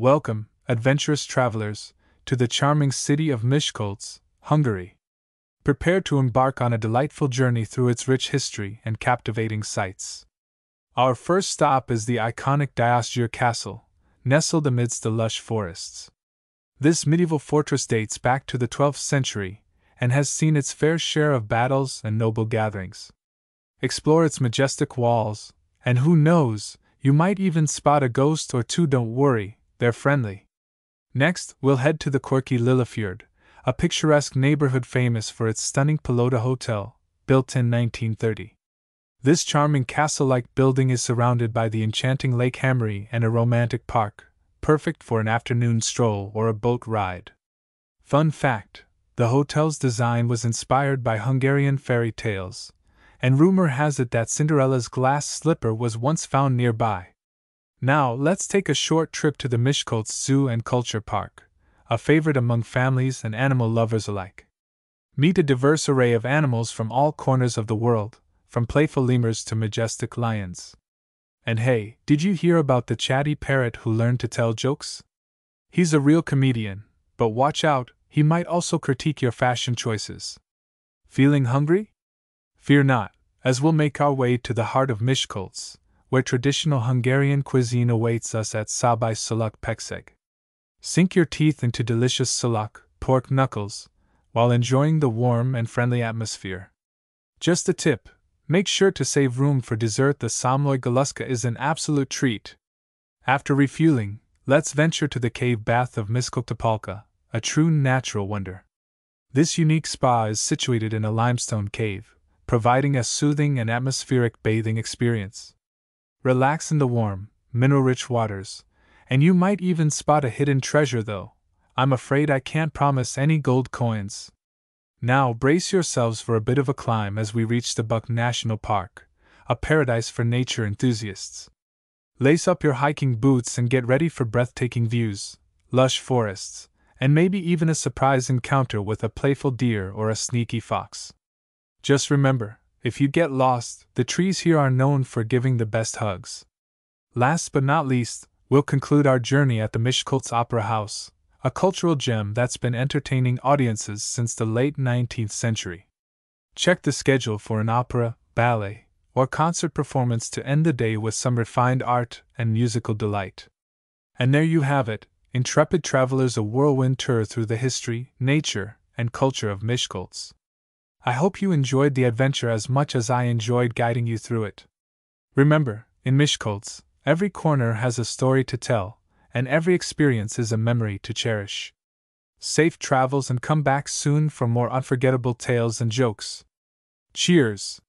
Welcome, adventurous travelers, to the charming city of Miskolc, Hungary. Prepare to embark on a delightful journey through its rich history and captivating sights. Our first stop is the iconic Diosgyőr Castle, nestled amidst the lush forests. This medieval fortress dates back to the 12th century and has seen its fair share of battles and noble gatherings. Explore its majestic walls, and who knows, you might even spot a ghost or two. Don't worry, they're friendly. Next, we'll head to the quirky Lillafüred, a picturesque neighborhood famous for its stunning Palota Hotel, built in 1930. This charming castle like building is surrounded by the enchanting Lake Hámori and a romantic park, perfect for an afternoon stroll or a boat ride. Fun fact the hotel's design was inspired by Hungarian fairy tales, and rumor has it that Cinderella's glass slipper was once found nearby. Now, let's take a short trip to the Miskolc Zoo and Culture Park a favorite among families and animal lovers alike. Meet a diverse array of animals from all corners of the world, from playful lemurs to majestic lions. And hey, did you hear about the chatty parrot who learned to tell jokes? He's a real comedian, but watch out, he might also critique your fashion choices. Feeling hungry? Fear not, as we'll make our way to the heart of Miskolc, where traditional Hungarian cuisine awaits us at Szabai Szalak Pekseg. Sink your teeth into delicious szalak, pork knuckles, while enjoying the warm and friendly atmosphere. Just a tip make sure to save room for dessert. The Somlói Galuska is an absolute treat. After refueling, let's venture to the cave bath of Miskolc a true natural wonder. This unique spa is situated in a limestone cave, providing a soothing and atmospheric bathing experience. Relax in the warm, mineral rich waters, and you might even spot a hidden treasure, though. I'm afraid I can't promise any gold coins. Now brace yourselves for a bit of a climb as we reach the Bükk National Park, a paradise for nature enthusiasts. Lace up your hiking boots and get ready for breathtaking views, lush forests, and maybe even a surprise encounter with a playful deer or a sneaky fox. Just remember, if you get lost, the trees here are known for giving the best hugs. Last but not least, we'll conclude our journey at the Miskolc Opera House, a cultural gem that's been entertaining audiences since the late 19th century. Check the schedule for an opera, ballet, or concert performance to end the day with some refined art and musical delight. And there you have it, intrepid travelers, a whirlwind tour through the history, nature, and culture of Miskolc. I hope you enjoyed the adventure as much as I enjoyed guiding you through it. Remember, in Miskolc, Every corner has a story to tell, and every experience is a memory to cherish. Safe travels and come back soon for more unforgettable tales and jokes. Cheers!